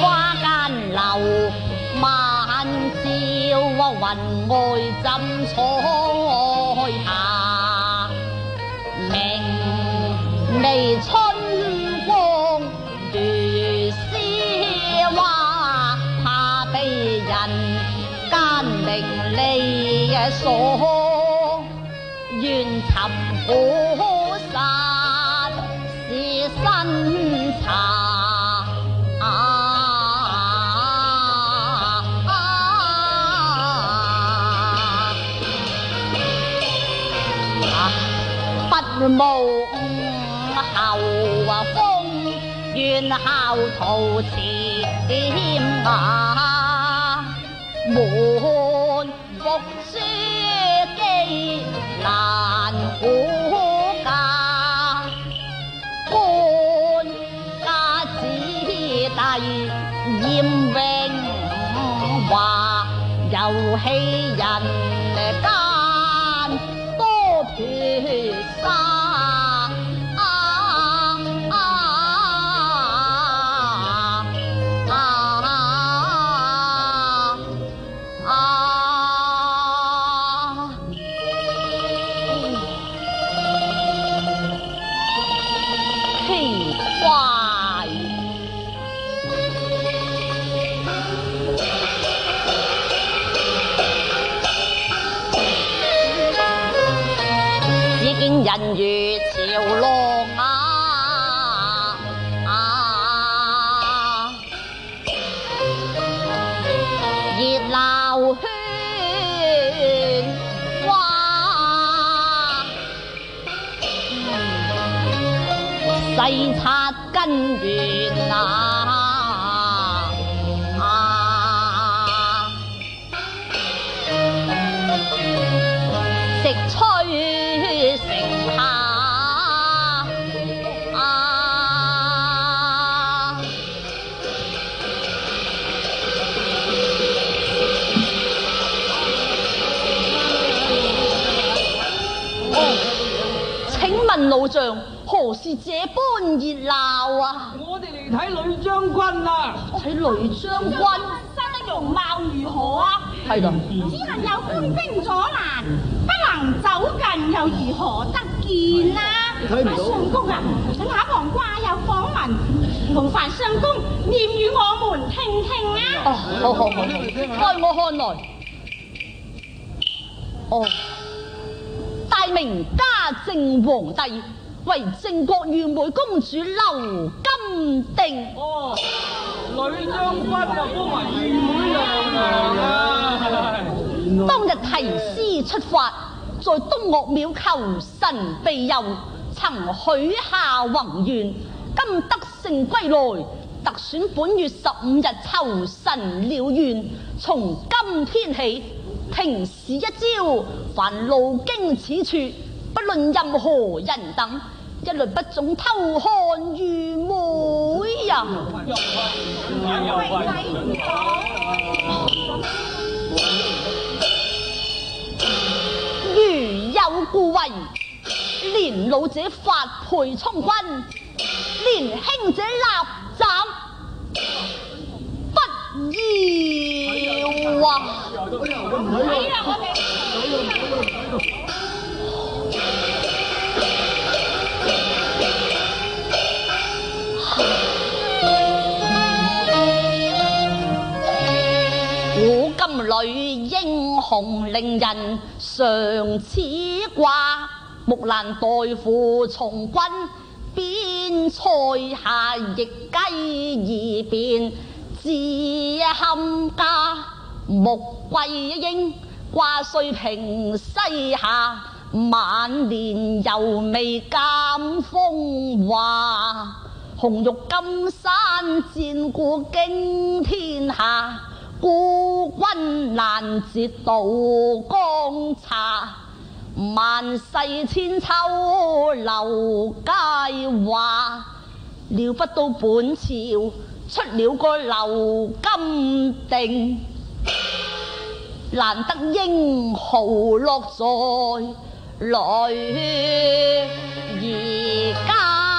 花间楼晚照，云外枕无后风，愿效陶瓷点雅，满腹书记难估价。官家子弟艳荣华，游戏人將軍，生得容貌如何啊？係啦，只能有官兵阻攔，不能走近，又如何得見啊？睇唔到相公啊，那旁掛有訪文，勞煩相公念與我們聽聽啊！哦，好好好，該我看來。哦，大明嘉靖皇帝為靖國御妹公主劉金定。哦，女將軍啊，封為御妹娘娘啊！當日提師出發，在東岳廟求神庇佑，曾許下宏願，今得勝歸來，特選本月十五日酬神了願。從今天起，停事一朝，凡路經此處，不論任何人等，一律不准偷看御妹呀！如有故為，年老者发配充军，年轻者立斩，不要啊！睇啊，我哋古今女英雄令人常此挂，木兰代父从军，边塞下亦鸡而变，自堪家穆桂英挂帅平西夏，晚年犹未減風華。紅玉金山战鼓惊天下，孤君难截渡江茶。万世千秋留佳话，料不到本朝出了个刘金定，难得英豪落在来而家。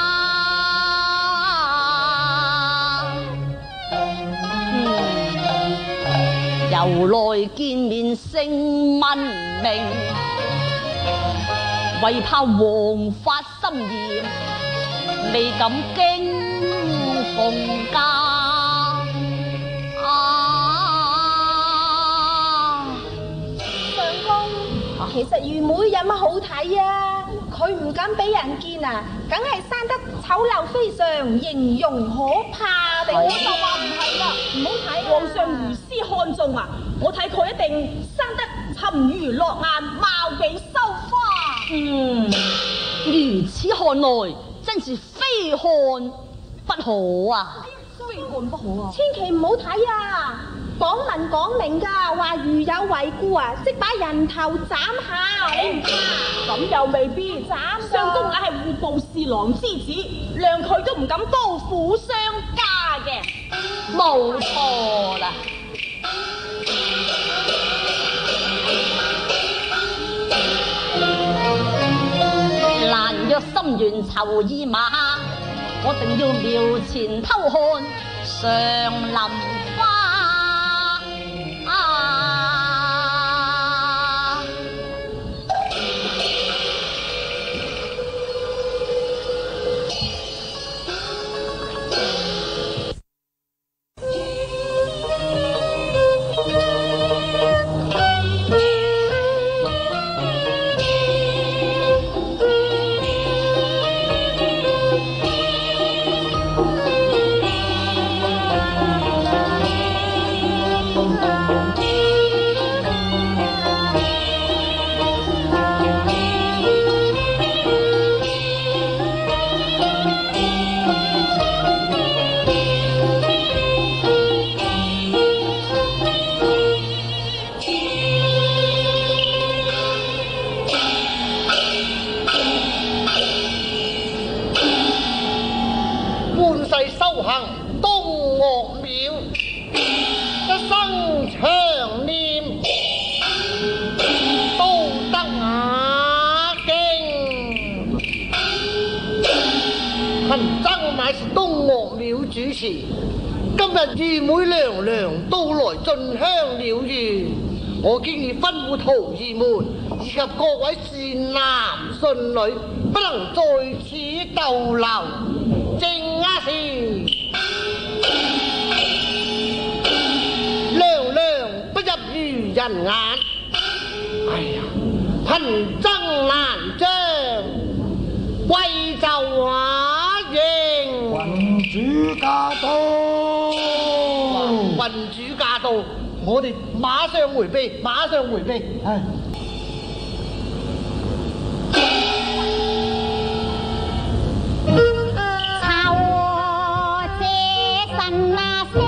由來見面勝聞名，為怕王法心严，未敢驚逢家。啊！相公，其實愚妹有乜好睇啊？佢唔敢俾人見啊，梗係生得醜陋非常，形容可怕定。我就話唔係啦，唔好睇啊皇上如斯看重啊！我睇佢一定生得沉魚落雁，貌比收花。嗯，如此看來，真是非看不可啊！非看不可啊！千祈唔好睇啊！講文講明㗎，話如有違故啊，即把人頭斬下，你唔怕？咁又未必，斬相公乃係戶部侍郎之子，諒佢都唔敢刀斧相加嘅。冇錯啦。蘭若心猿囚意馬，我定要瞄前偷看上林徒兒們以及各位善男信女，不能在此逗留。正啊是，娘娘不入愚人眼。哎呀，貧僧難將，貴就話應。主駕到，郡主駕到，我哋馬上回避，馬上回避。唉，秋這神那聲，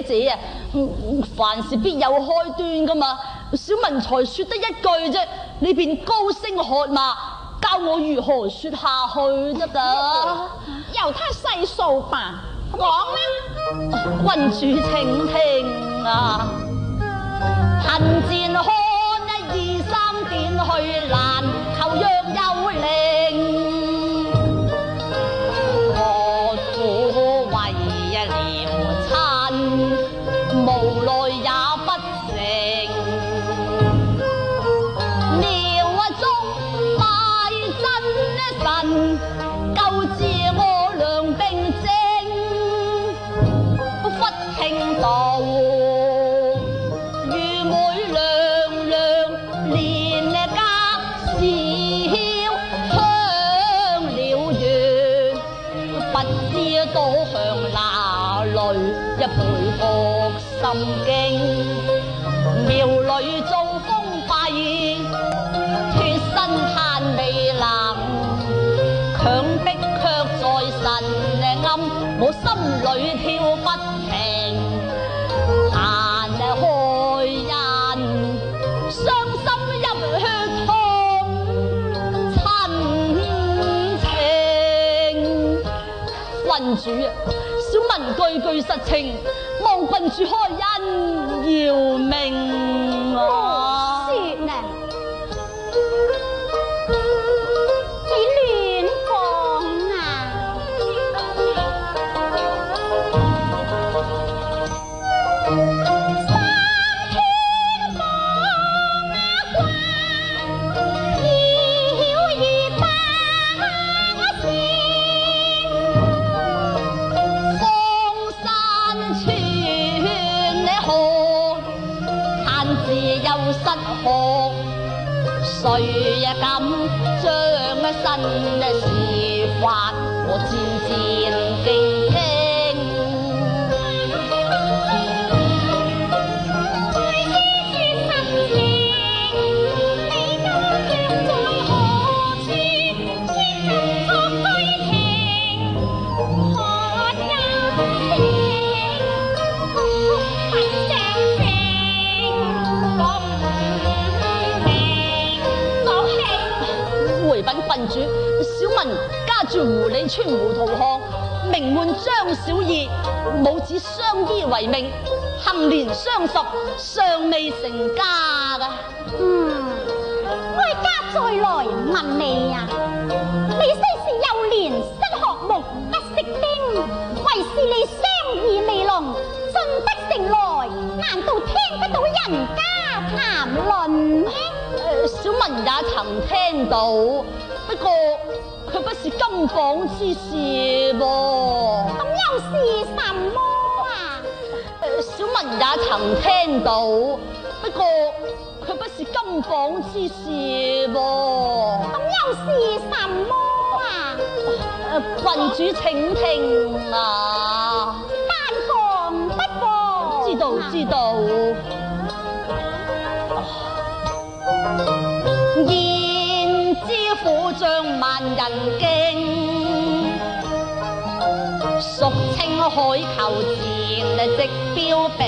姐姐啊，嗯凡事必有开端噶嘛。小文才说得一句啫，你便高声喝骂，教我如何说下去得㗎？由他细数吧，讲啦！君主请听啊！恨戰看一二三点去難，水跳不停，閒開人，伤心入血痛，亲情。君主啊，小民句句实情，望君主开恩饒命啊！住胡里村胡桃巷，名唤张小二，母子相依为命，幸年相十，尚未成家噶。嗯，哀家再来问你呀、啊，你虽是幼年失学目不识丁，为是你相意未浓，进不成来，难道听不到人家谈论咩、呃？小文也曾听到，不过。佢不是金榜之事噃，咁又是什么啊？小文也曾听到，不过佢不是金榜之事噃，咁又是什么啊？郡主请听啊，但防不防？知道知道。虎将万人惊，俗称海球战，直标炳。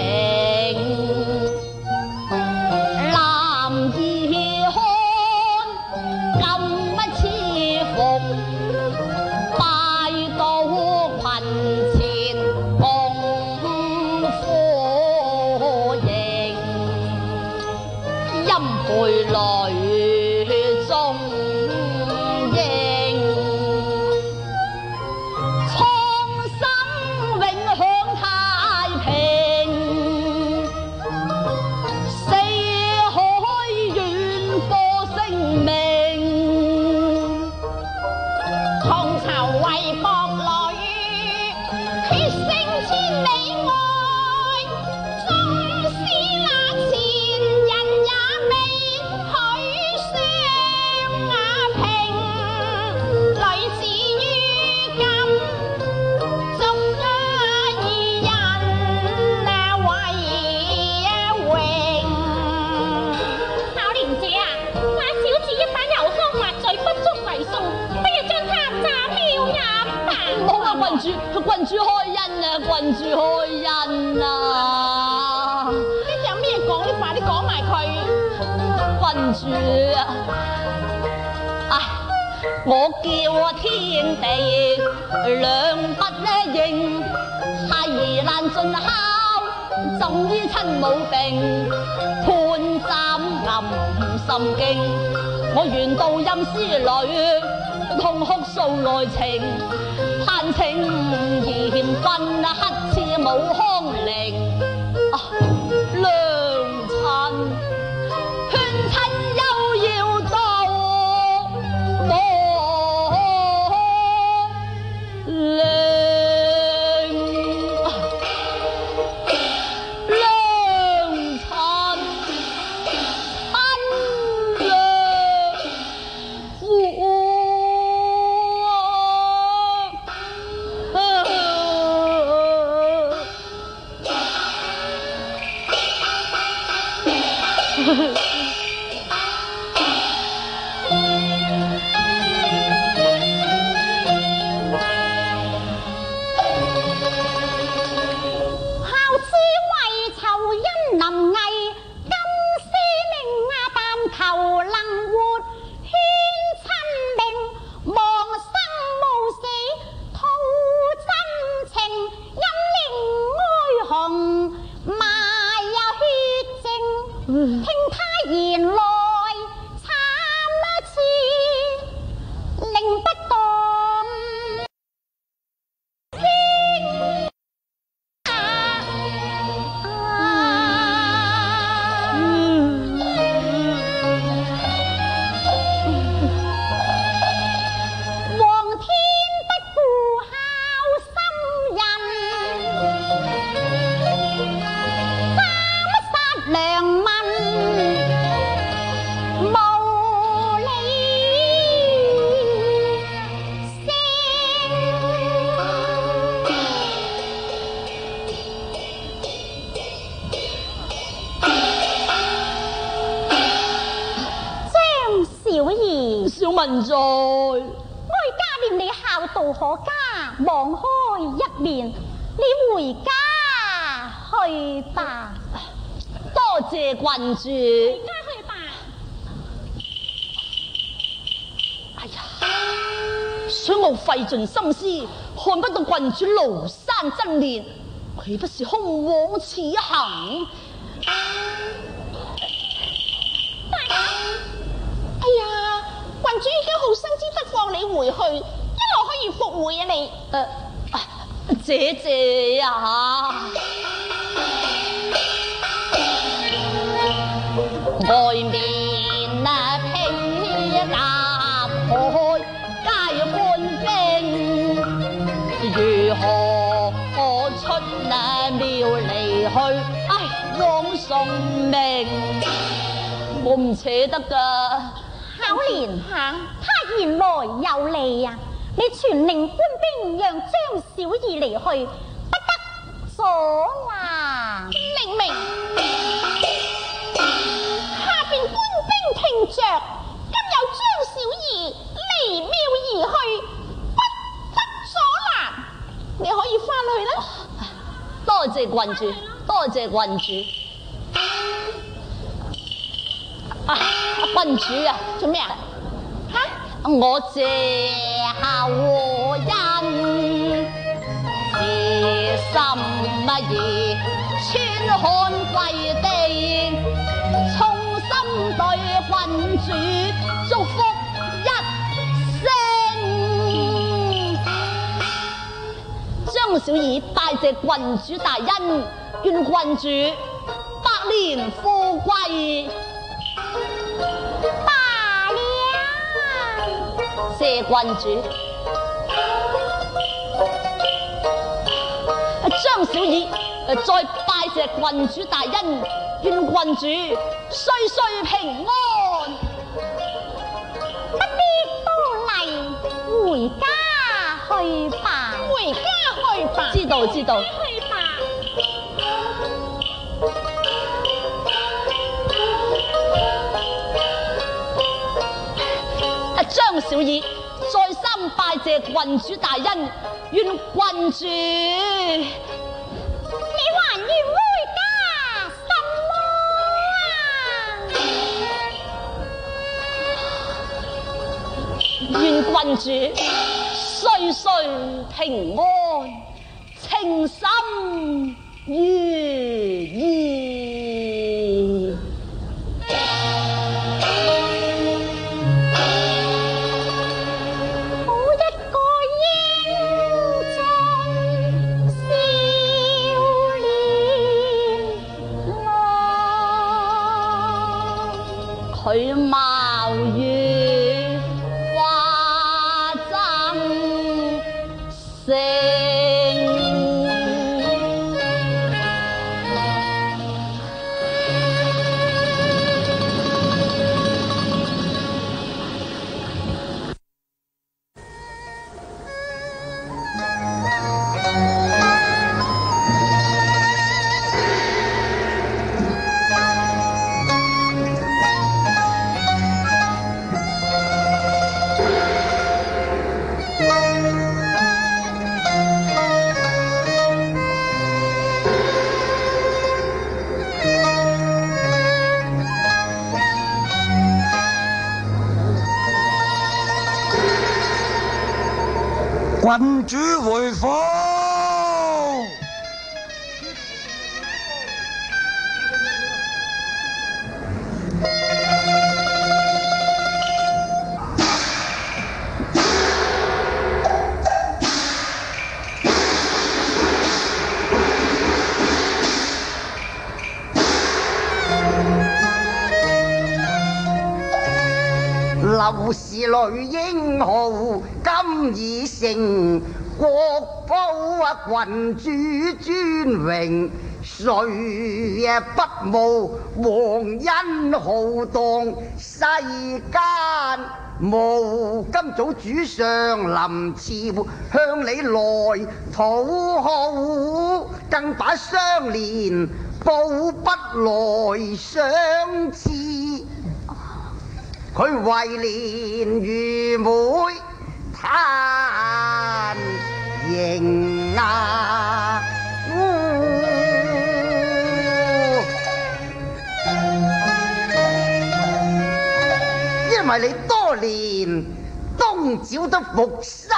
嘅郡主，家去吧。哎呀，所以我费尽心思，看不到郡主庐山真面，岂不是空往此一行？哎呀，郡主已经好心，只得放你回去，一路可以复回啊！你，呃，姐姐呀。外面那披甲开皆官兵，如何我出那庙离去？唉，皇上命，我唔扯得噶。巧莲下，他言來有理呀、你全令官兵讓張小二離去，不得阻攔。明明，着，今有張小義離廟而去，不得阻拦。你可以翻去啦。多謝郡主，多謝郡主。啊，郡主啊，做咩啊？吓？我謝下和恩，是心意，穿漢貴地，郡主祝福一聲。張小兒拜謝郡主大恩，願郡主百年富貴。罢了。謝郡主。張小兒誒再拜謝郡主大恩，願郡主歲歲平安。去吧。回家去吧。知道知道。去吧。啊，張小二再三拜謝郡主大恩，願郡主你還願回家什麼啊？願郡主岁岁平安，情深主回府。刘氏女英豪今已成，啊郡主尊荣，谁也不慕皇恩浩荡，世间无今早主上临朝向你来讨好，更把相连报不来相知。佢为怜愚妹嘆形啊！因為你多年东剿得伏西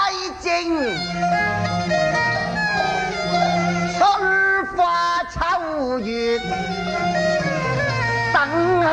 征，春花秋月等閒。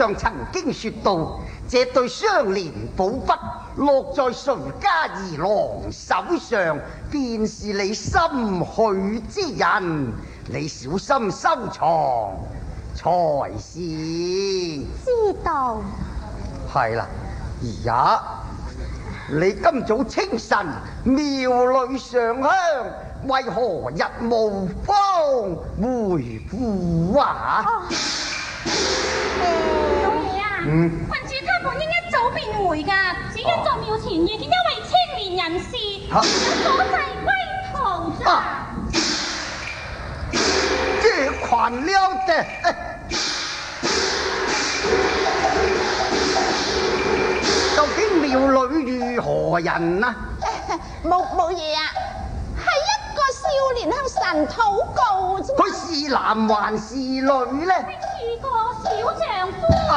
上曾經說到，這對雙連寶筆落在誰家兒郎手上，便是你心許之人。你小心收藏才是。知道。係啦，而家你今早清晨廟裏上香，為何日無方回府啊？老爺啊，嗯郡主他本應一早便回㗎，只因在廟前遇見一位青年人士，嚇有所滯歸途咋。啊這款了的。哎究竟廟裏如何人啊？冇冇嘢啊，少年向神祷告啫。佢是男还是女呢？似个小丈夫。啊！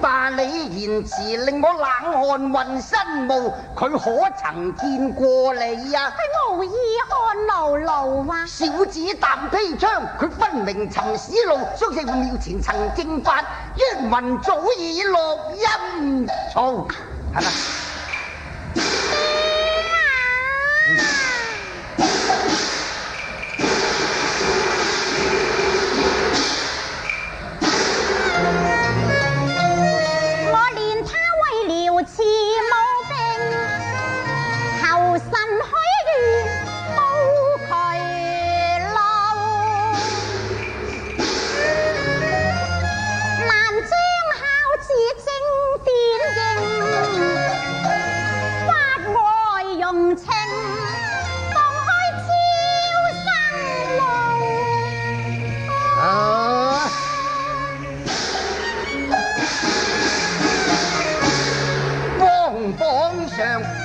罷你言辞，令我冷汗浑身冒。佢可曾见过你呀、佢无意看流流啊！小子啖砒枪，佢分明尋死路，相信庙前曾經發，冤魂早已落阴曹，係咪？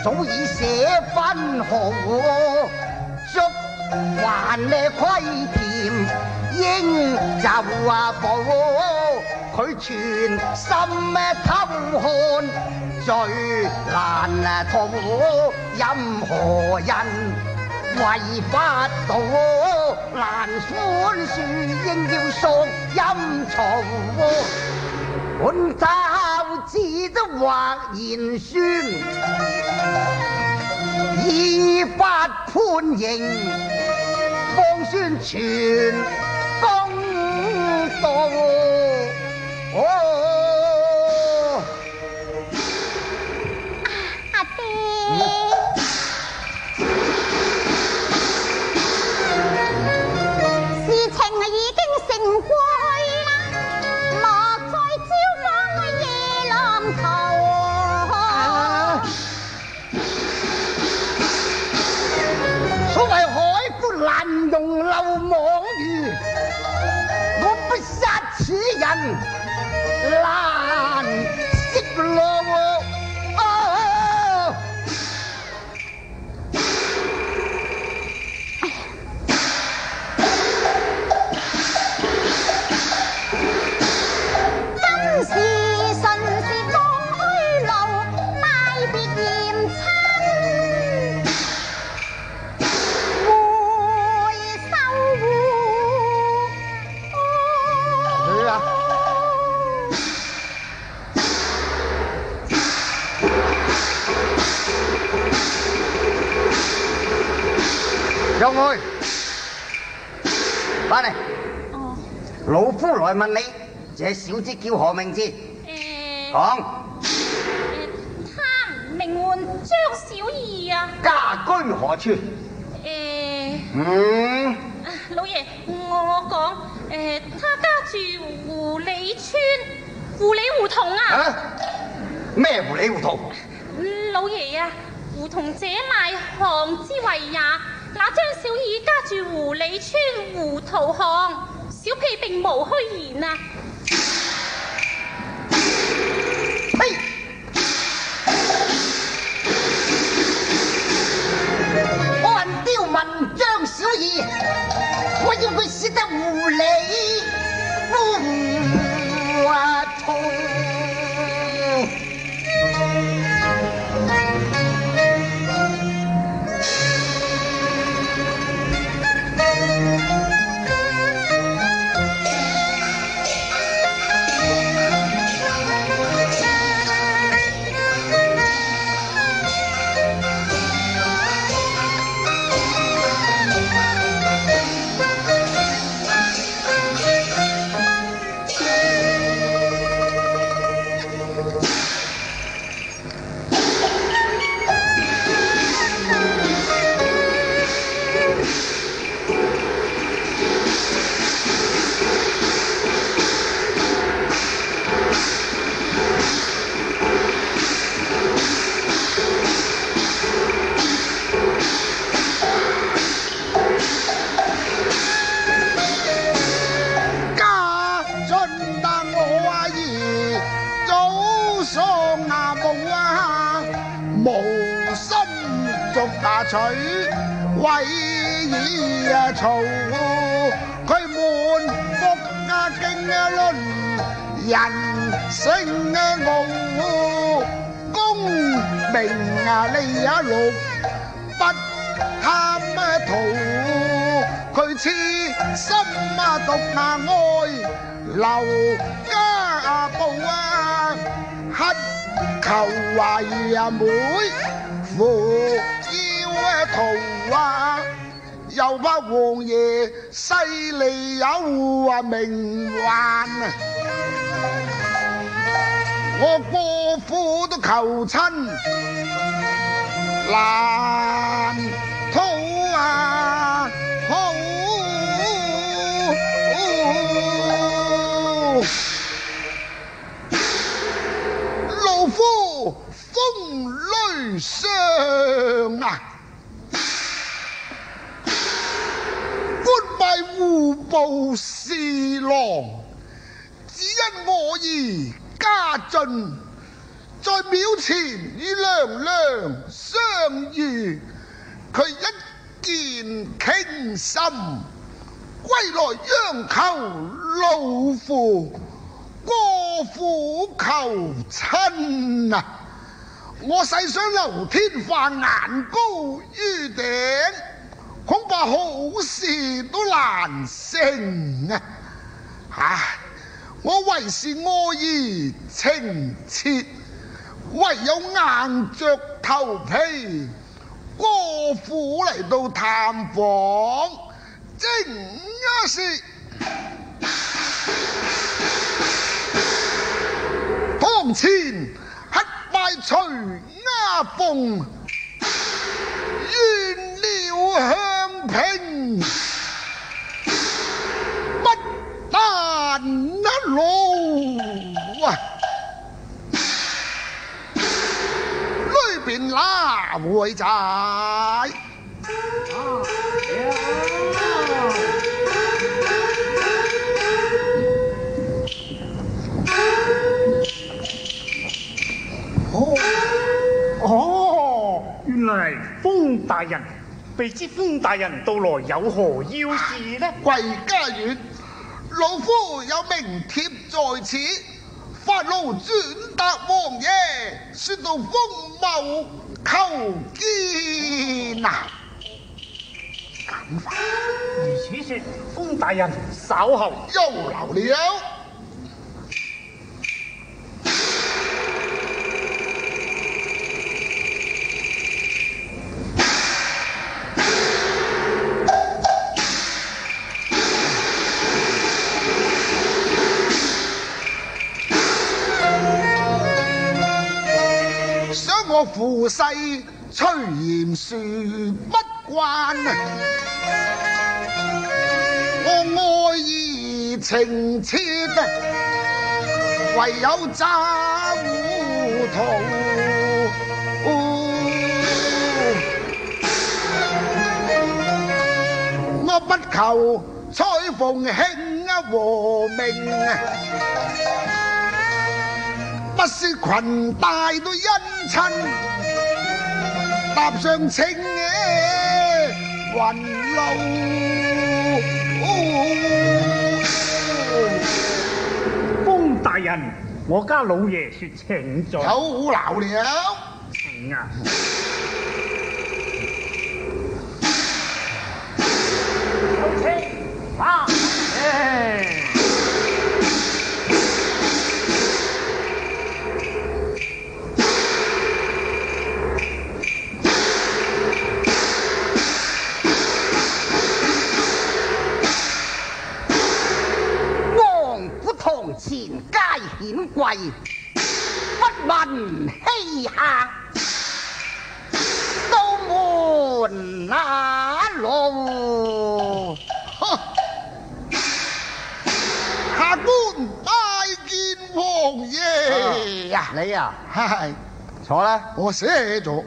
早已写分毫，足還呢虧甜应就啊報，佢全心咩偷看，最难啊逃，任何人。違法度難寬恕，应要索阴曹。本奏字都或言宣，依法判刑，方宣传公道。用流望雨，我不杀此人啦。問你，這小子叫何名字？誒講誒，他名喚張小二啊，家居何處？誒。嗯，老爺，我講誒，他家住狐狸村狐狸胡同啊。啊？咩糊里糊塗？嗯老爺啊，胡同者乃巷之謂也。那張小二家住狐狸村胡桃巷，小屁并无虚言啊！我，看雕文章小二，我要佢死得糊里。腰啊徒啊，又怕王爺犀利有啊名患！我過府都求親難討啊！好。老夫风雷上啊，官拜戶部侍郎，只因我兒家俊，在庙前与娘娘相遇，佢一见倾心，归来央求老父。过府求亲啊！我細想劉天化眼高于顶，恐怕好事都难成啊！唉，我为是恶意情切，唯有硬着头皮过府嚟到探访，正一時。堂前乞拜徐丫鳳，怨了香平，不但一路啊，裏邊那會仔。哦，原来封大人，未知封大人到來有何要事呢？貴家远，老夫有名帖在此，發怒轉達王爺，說到封茂求見啊！咁快？如此說，封大人稍後又留了。我父世趨嚴殊不慣，我愛兒情切，唯有詐糊塗。我不求彩鳳卿啊和命啊！不是裙帶都姻親，踏上青嘅雲路。封大人，我家老爺說請坐。有鬧了，請啊！啊，係坐啦。我寫咗。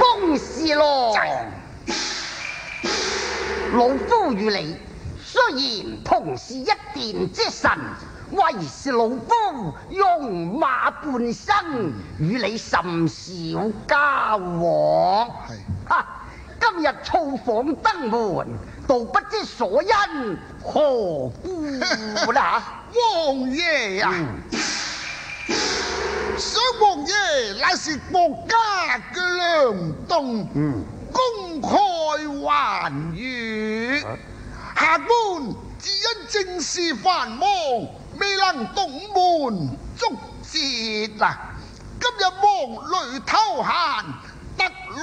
公事咯，老虽然同是一殿之神，为是老夫戎马半生，与你甚少交往。哈！今日造訪登門，道不知所因何故啦？王爺呀、想王爺乃是國家嘅良東，公開還願。下官只因政事繁忙，未能動門足节啊！今日望雷偷闲，得来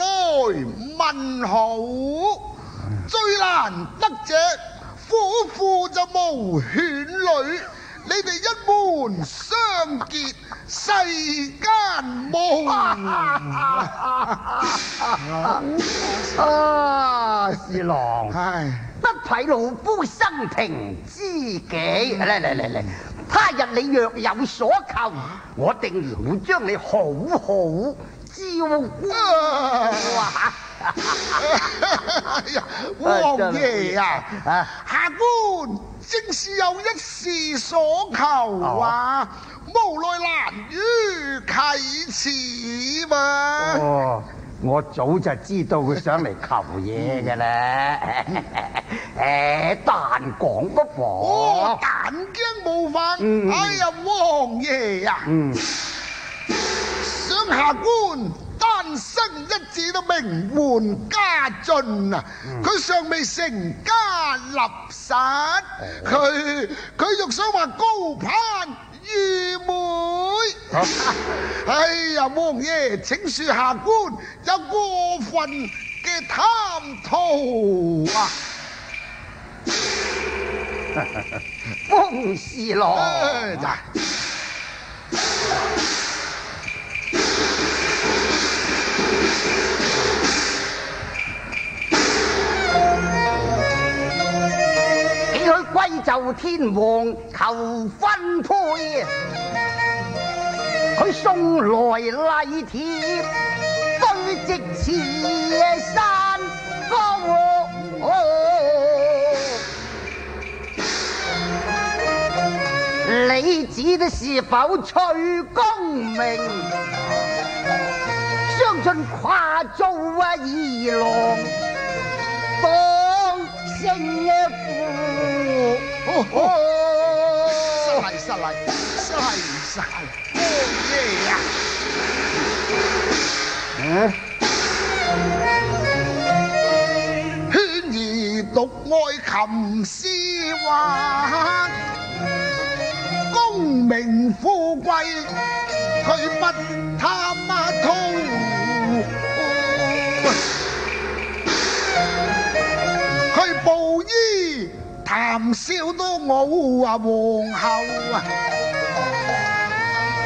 问好。最难得者，夫妇就无犬女，你哋一門相結，世間無。啊，是郎。唉，不愧老夫生平知己。嚟嚟嚟嚟，他日你若有所求，我定然會將你好好照顧啊！哎呀，王爺啊，啊下官正是有一事所求啊，無奈難於啟齒嘛。哦，我早就知道佢想嚟求嘢嘅啦。誒，但講不哦，妨。但驚冒犯，嗯哎呀，王爺啊，嗯，想下官單生一子都名門家俊啊，佢尚未成家立室，佢佢欲想話高攀愚昧。哎呀，王爺，請恕下官有過分嘅貪圖啊！風是郎。歸就天王求分配，佢送來禮帖，堆积似山高。你指的是否崔公明？相信跨租啊二郎當勝負。哦，失禮失禮失禮晒，王爺啊！圈兒獨愛琴诗画，功名富贵佢不贪談笑都冇啊皇后啊，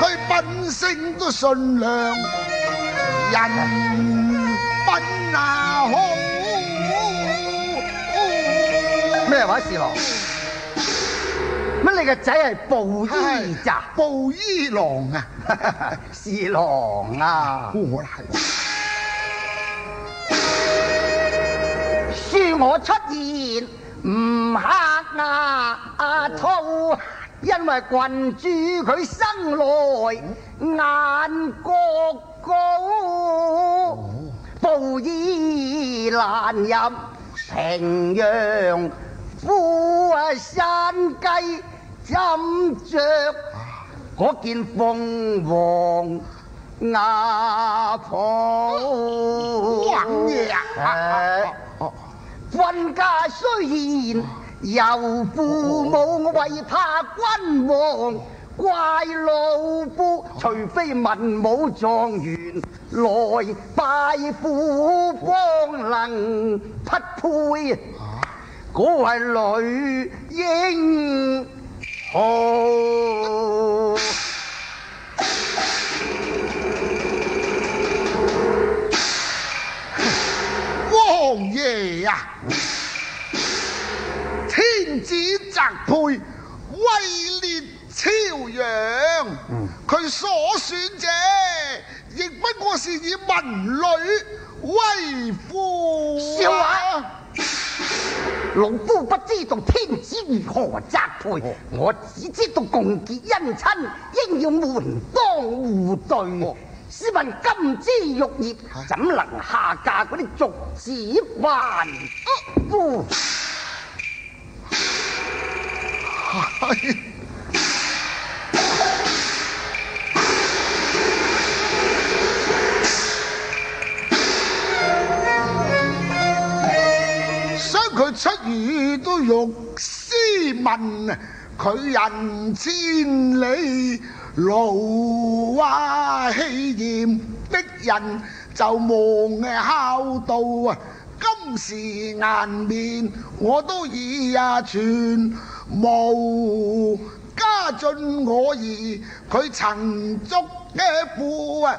佢品性都善良，人品啊好。咩話侍郎？乜你个仔系布衣咋？布衣郎啊，侍郎啊！我係恕我出言唔黑牙阿兔，因为郡主佢生来眼角高，布衣难入平阳夫啊山鸡斟着嗰件凤凰牙袍。君家雖然有父母，為怕君王怪老夫，除非文武狀元來拜父，方能匹配。嗰位女英豪。王爷呀、天子责配，威烈超揚。佢、所選者，亦不過是以民女為父、笑話！老夫不知道天子如何責配，我只知道共結姻親應要門當戶對。試問金枝玉葉怎能下嫁嗰啲俗子凡夫？想佢出語都欲斯文，佢人千里路啊氣焰逼人就望孝道啊！今时颜面我都已啊全无家尽我儿，佢曾足嘅父啊！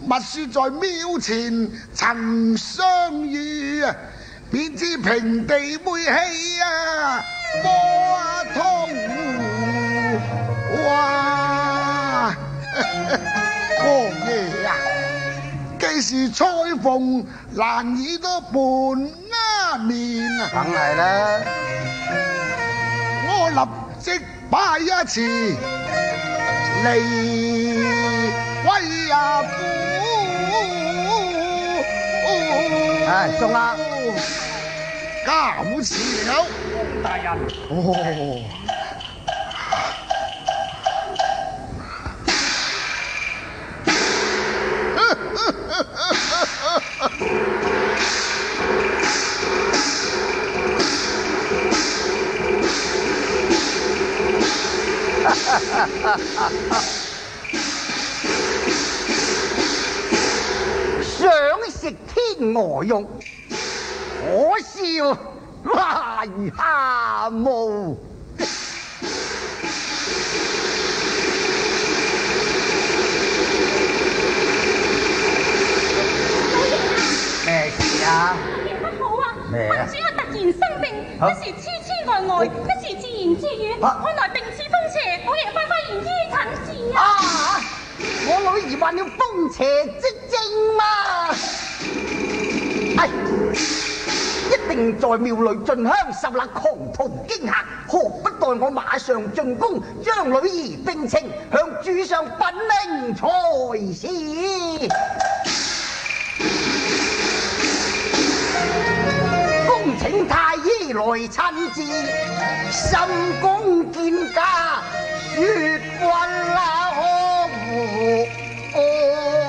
密説在庙前曾相遇啊！便知平地妹氣啊，波通哇！王爷呀，既是彩鳳，難以多半鴉面啊！梗係啦，我立即拜一次嚟威啊夫！唉，中啦！搞事了！大人，哦，想食天鵝肉，可笑 癩 下毛。咩事啊？爺不好啊！咩啊君主啊突然生病，啊一時痴痴呆呆，一時自言自語，啊看来病似风邪，老爺快快言醫診治啊！啊！我女儿患了风邪之症嘛，哎，一定在廟裏進香受那狂徒惊吓，何不待我马上進宮，將女儿病情向主上禀明才是。请太医来亲自深宫见家，月君可无。